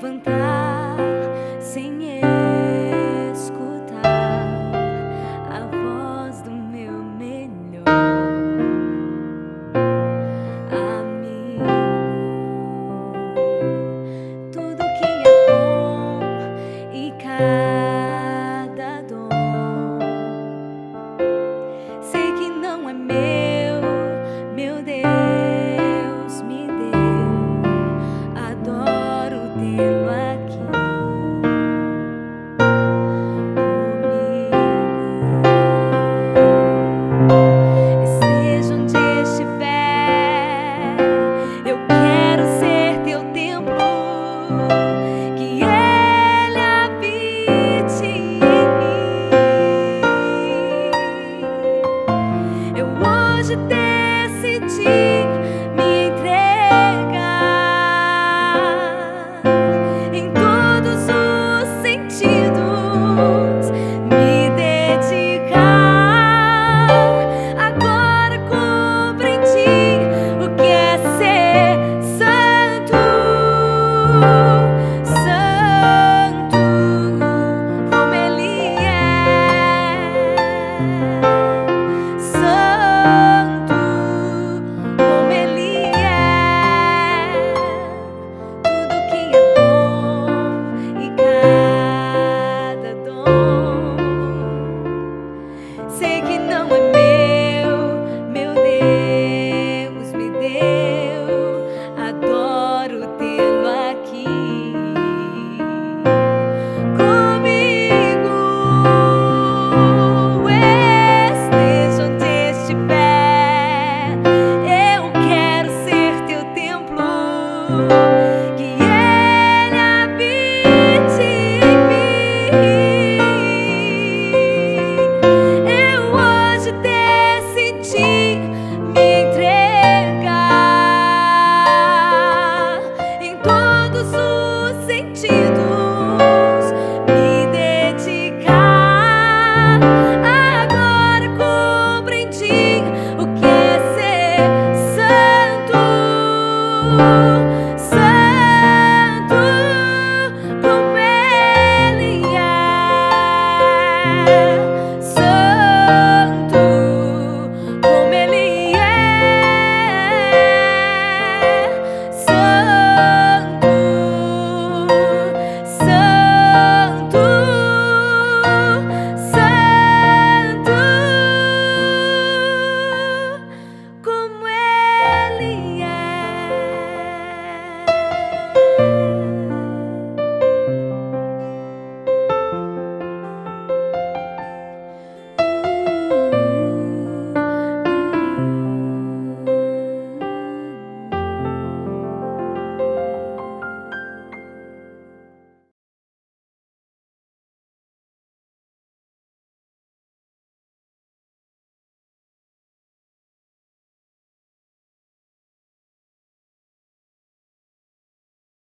levantar. sei que não é